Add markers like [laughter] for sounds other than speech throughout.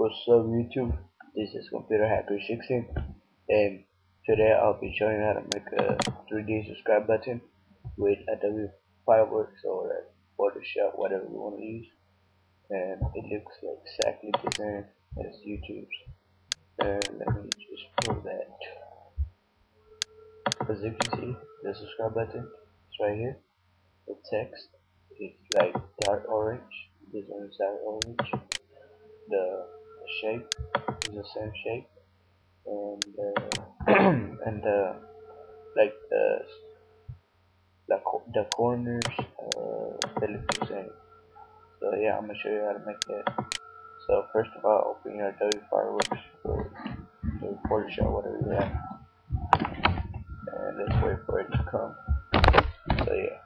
What's up YouTube? This is Computer Hacker 16 and today I'll be showing you how to make a 3D subscribe button with Adobe Fireworks or Photoshop, whatever you want to use. And it looks exactly the same as YouTube's. And let me just pull that. As you can see, the subscribe button is right here. The text is like dark orange. This one is dark orange. The shape. Is the same shape. And uh, [clears throat] and uh, like the the, the corners uh, they look the same. So yeah I'm gonna show you how to make that so first of all open your Adobe Fireworks or Adobe Photoshop whatever you have. And let's wait for it to come. So yeah.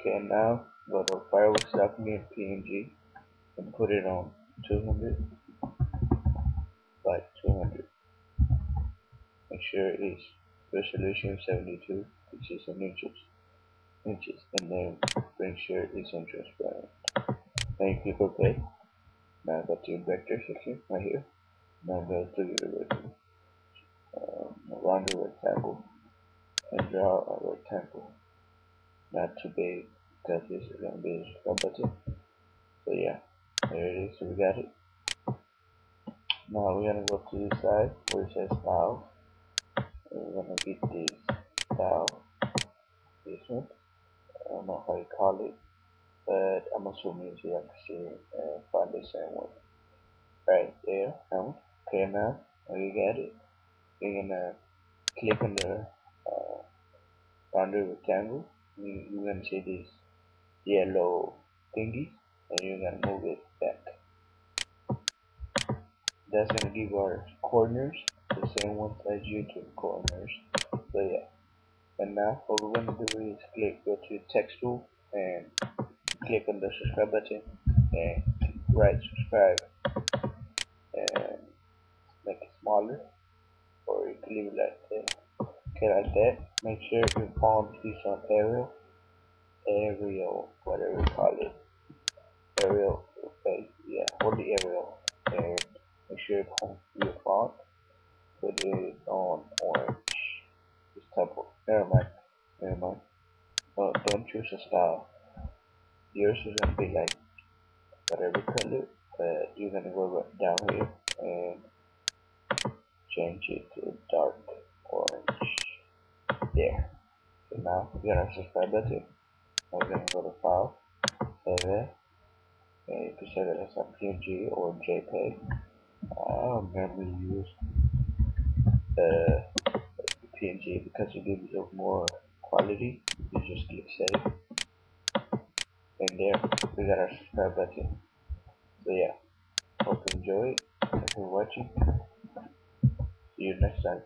Okay now go to fireworks document PNG and put it on 200 by 200. Make sure it's resolution 72 inches in inches, inches, and then make sure it's on transparent. Then click OK. Now go your vector section right here. Now go to your um, around the rectangle and draw a rectangle. Not too big because this is going to be a button. So yeah, there it is. We got it. Now we're gonna go to the side it says style. We're gonna get this style. This one. I don't know how you call it. But I'm assuming you have to see and find the same one. Right there. Now, okay now. Now you got it. You're gonna click on the uh, boundary rectangle. You, you're gonna see this yellow thingy and you're gonna move it back that's gonna give our corners the same ones as YouTube corners. So yeah. And now what we're gonna do is click go to text tool and click on the subscribe button and write subscribe and make it smaller or you can leave it like that. Okay like that. Make sure your font is on Arial. Arial, whatever you call it. Arial, okay, yeah, hold the Arial and make sure it comes to your font put it on orange. Just type never mind never mind don't choose a style. Yours is gonna be like whatever color but you're gonna go down here and change it to dark orange. There. So now we're gonna subscribe button. We're gonna go to file save it. And you can save it as a PNG or JPEG I'm gonna use uh, PNG because it gives you more quality. You just click save, and there we got our subscribe button. So yeah, hope you enjoy. Thanks for watching. See you next time.